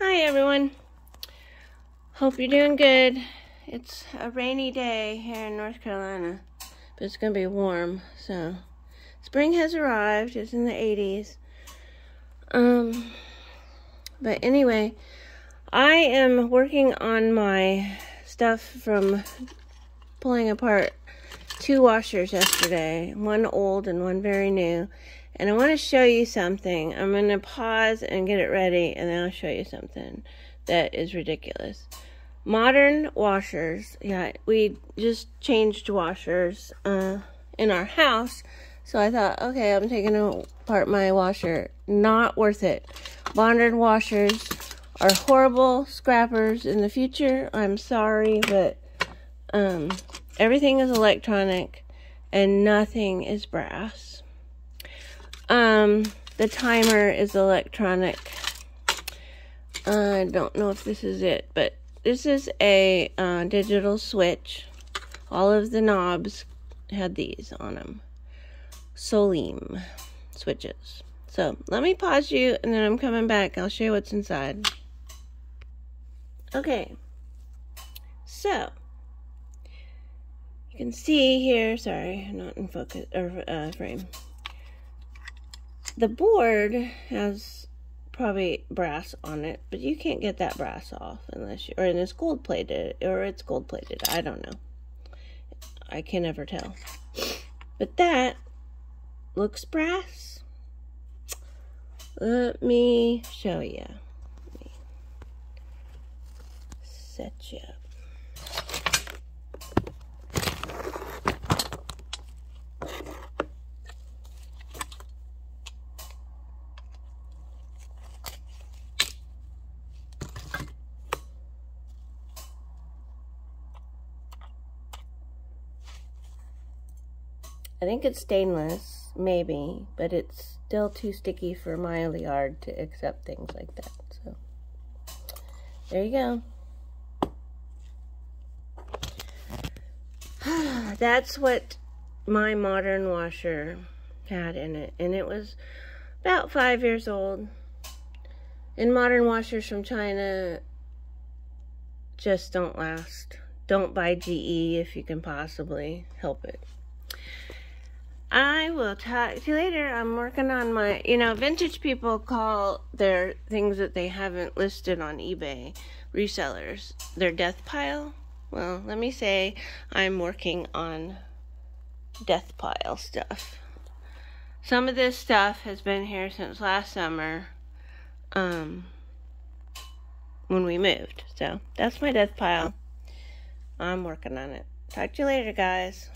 Hi everyone. Hope you're doing good. It's a rainy day here in North Carolina, but it's going to be warm. So, spring has arrived. It's in the 80s. Um but anyway, I am working on my stuff from pulling apart two washers yesterday, one old and one very new. And I want to show you something. I'm going to pause and get it ready, and then I'll show you something that is ridiculous. Modern washers. Yeah, we just changed washers uh, in our house. So I thought, okay, I'm taking apart my washer. Not worth it. Modern washers are horrible scrappers in the future. I'm sorry, but um, everything is electronic and nothing is brass. Um, the timer is electronic. I don't know if this is it, but this is a uh, digital switch. All of the knobs had these on them. Solim switches. So let me pause you and then I'm coming back. I'll show you what's inside. Okay. So you can see here, sorry, not in focus or uh, frame the board has probably brass on it, but you can't get that brass off unless you, or it's gold plated, or it's gold plated. I don't know. I can never tell. But that looks brass. Let me show you. set you up. I think it's stainless, maybe, but it's still too sticky for my Liard to accept things like that. So, there you go. That's what my modern washer had in it. And it was about five years old. And modern washers from China just don't last. Don't buy GE if you can possibly help it. I will talk to you later. I'm working on my, you know, vintage people call their things that they haven't listed on eBay resellers their death pile. Well, let me say I'm working on death pile stuff. Some of this stuff has been here since last summer um, when we moved. So that's my death pile. I'm working on it. Talk to you later, guys.